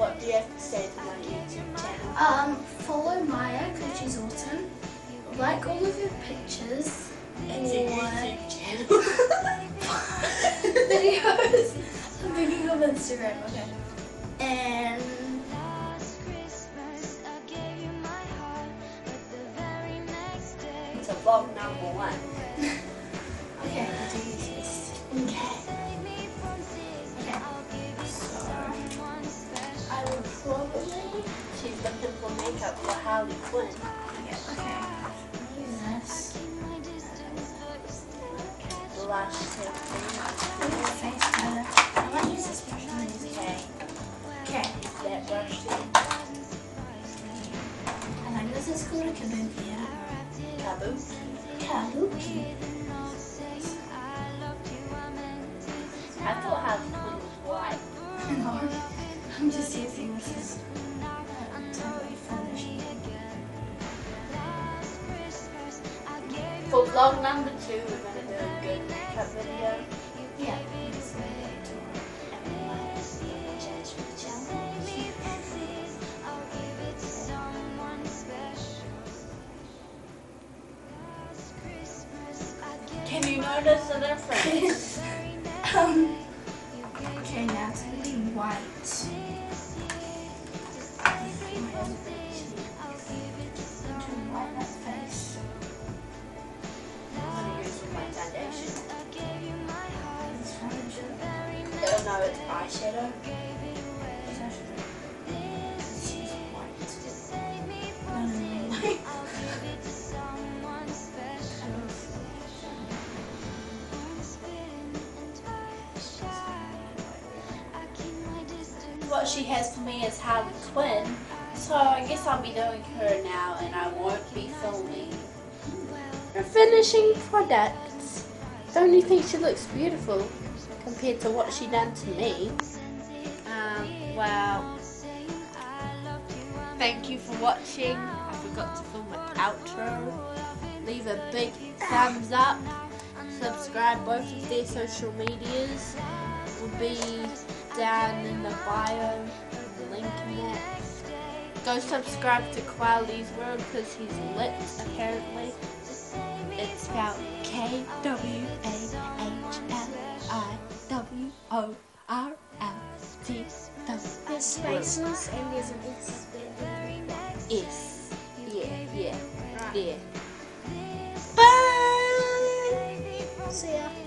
what do you have to say to my YouTube channel? Um, follow Mya because she's awesome. Like all of her pictures and YouTube channel. videos. I'm thinking of Instagram. Okay. And So vlog number one. okay, I'll do this. Okay. Okay. Looking makeup for Harley Quinn. okay. This. Blush tip. Face color. I might use this brush. I'm gonna use it. Okay. Okay. That brush tip. I think this is called a kabuki. Kabuki. Kabuki. I thought Harley Quinn was white. No, I'm just using this as For vlog number two, we're to do a good makeup video. Yeah. gonna. Can you notice the difference? Um, okay, gonna be white. No, no, no. What she has for me is Harley Quinn. So I guess I'll be doing her now and I won't be filming. Her finishing products. Don't you think she looks beautiful compared to what she done to me? Um, well, thank you for watching. I forgot to film an outro. Leave a big thumbs up. Subscribe both of their social medias. Will be down in the bio. Link in that. Go subscribe to Quality's World because he's lit apparently. It's spelled K W A W O R L T There's spaces and there's an S. S. Yeah, yeah, yeah. Bye! See ya.